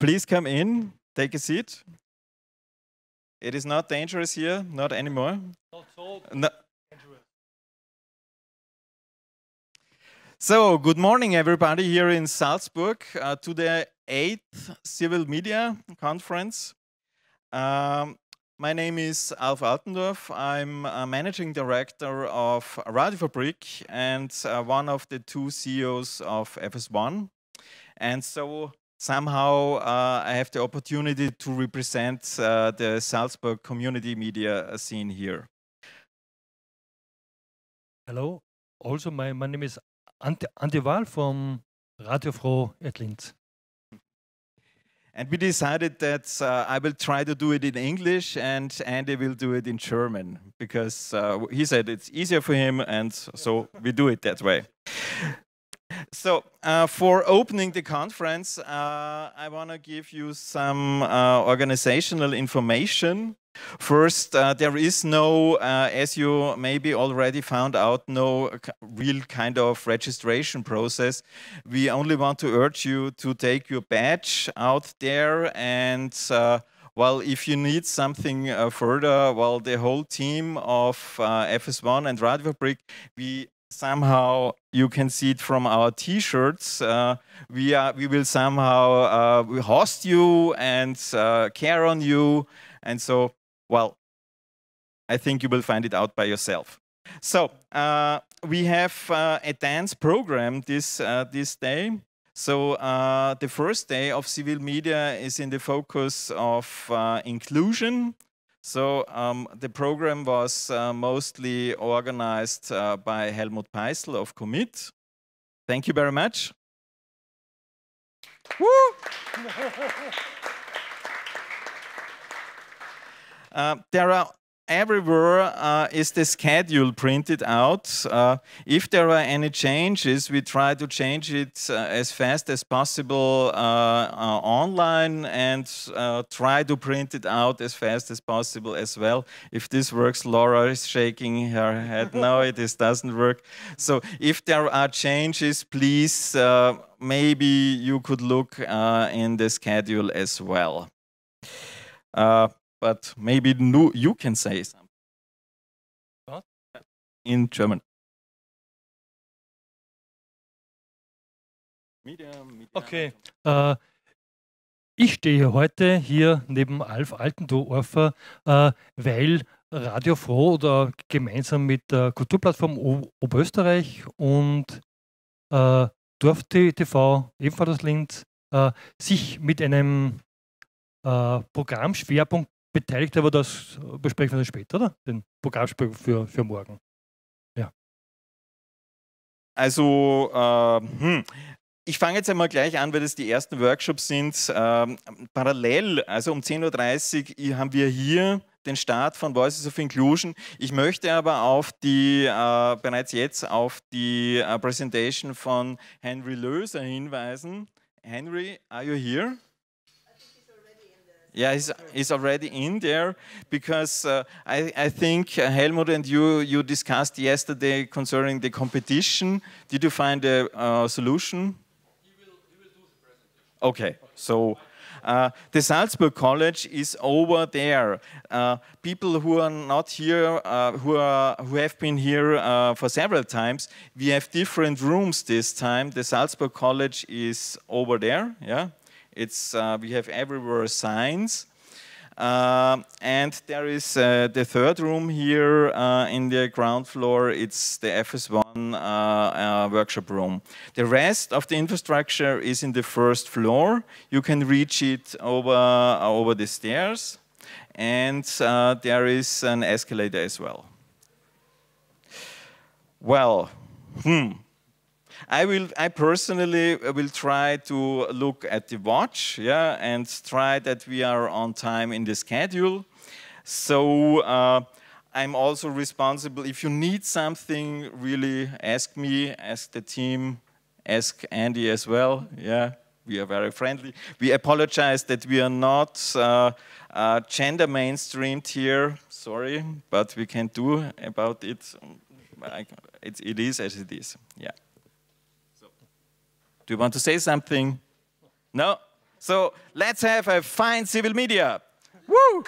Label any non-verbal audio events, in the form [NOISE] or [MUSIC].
please come in, take a seat. It is not dangerous here, not anymore. Not so No. dangerous. So, good morning, everybody, here in Salzburg uh, to the eighth Civil Media Conference. Um, my name is Alf Altendorfer. I'm a managing director of Radio Fabrik and uh, one of the two CEOs of FS1. And so, somehow, uh, I have the opportunity to represent uh, the Salzburg community media scene here. Hello. Also, my, my name is Andy, Andy Wahl from Radio FRO at Linz. And we decided that uh, I will try to do it in English and Andy will do it in German because uh, he said it's easier for him, and so we do it that way. So, uh, for opening the conference, uh, I want to give you some uh, organizational information. First, uh, there is no, uh, as you maybe already found out, no real kind of registration process. We only want to urge you to take your badge out there and uh, well, if you need something uh, further, well, the whole team of uh, FS1 and Radio Fabrik, we somehow you can see it from our T-shirts. Uh, we are we will somehow uh, we host you and uh, care on you, and so well, I think you will find it out by yourself. So uh, we have uh, a dance program this uh, this day. So the first day of civil media is in the focus of inclusion. So um, the program was uh, mostly organized uh, by Helmut Peissl of Commit. Thank you very much. [LAUGHS] Uh, there are everywhere uh, is the schedule printed out. Uh, if there are any changes, we try to change it uh, as fast as possible uh, uh, online and uh, try to print it out as fast as possible as well. If this works, Laura is shaking her head. no, [LAUGHS] it is, doesn't work. So if there are changes, please, uh, maybe you could look uh, in the schedule as well. Uh, but maybe nu you can say something. What? In German. Okay. Äh, ich stehe heute hier neben Alf Altendorfer, äh, weil Radio Froh oder gemeinsam mit der Kulturplattform O- Oberösterreich und äh, Dorf TV, ebenfalls aus Linz, äh, sich mit einem äh, Programmschwerpunkt beteiligt, aber das besprechen wir dann später, oder? Den Programmschwerpunkt für, für morgen. Also, äh, hm. ich fange jetzt einmal gleich an, weil das die ersten Workshops sind. Ähm, parallel, also um 10.30 Uhr haben wir hier den Start von Voices of Inclusion. Ich möchte aber auf die, äh, bereits jetzt auf die äh, Präsentation von Henry Löser hinweisen. Henry, are you here? Yeah, he's, he's already in there because uh, I, I think uh, Helmut and you you discussed yesterday concerning the competition. Did you find a uh, solution? Okay, so uh, the Salzburg College is over there. Uh, people who are not here, uh, who are who have been here uh, for several times, we have different rooms this time. The Salzburg College is over there. Yeah, it's uh, we have everywhere signs. Uh, and there is uh, the third room here in the ground floor. It's the FS1 uh, uh, workshop room. The rest of the infrastructure is in the first floor. You can reach it over, over the stairs. And there is an escalator as well. Well, hmm. I will. I personally will try to look at the watch, yeah, and try that we are on time in the schedule. So uh, I'm also responsible. If you need something, really ask me, ask the team, ask Andy as well. Yeah, we are very friendly. We apologize that we are not uh, uh, gender mainstreamed here. Sorry, but we can't do about it. It, it is as it is. Yeah. Do you want to say something? No? So let's have a fine civil media. Woo!